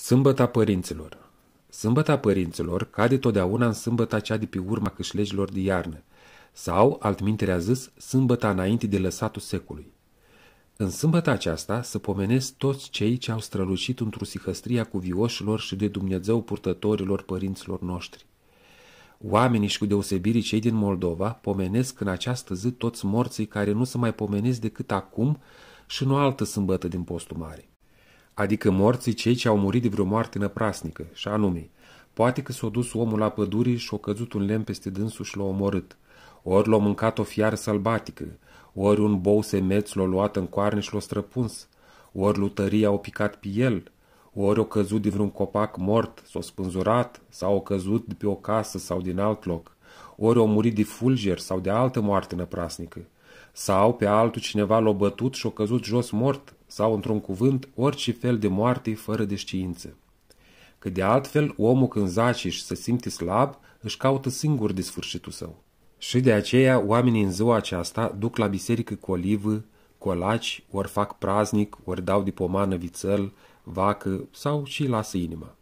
Sâmbăta părinților Sâmbăta părinților cade totdeauna în sâmbăta cea de pe urma câșlegilor de iarnă, sau, altminterea zis, sâmbăta înainte de lăsatul secului. În sâmbăta aceasta să pomenesc toți cei ce au strălucit într-o sihăstria cu vioșilor și de Dumnezeu purtătorilor părinților noștri. Oamenii și cu deosebirii cei din Moldova pomenesc în această zi toți morții care nu se mai pomenesc decât acum și nu altă sâmbătă din postul mare adică morții cei ce au murit de vreo moarte năprasnică, și anume, poate că s-a dus omul la pădure și a căzut un lemn peste dânsul și l-a omorât, ori l-a mâncat o fiară sălbatică, ori un bou semeț l-a luat în coarne și l-a străpuns, ori lutăria au picat pe el, ori o căzut de vreun copac mort, s-a spânzurat, sau o căzut de pe o casă sau din alt loc, ori o murit de fulger sau de altă moarte năprasnică, sau pe altul cineva l-a bătut și a căzut jos mort, sau, într-un cuvânt, orice fel de moarte fără de știință. Că de altfel, omul când zace și se simte slab, își caută singur de sfârșitul său. Și de aceea, oamenii în ziua aceasta duc la biserică colivă, colaci, ori fac praznic, ori dau de pomană vițel, vacă sau și lasă inima.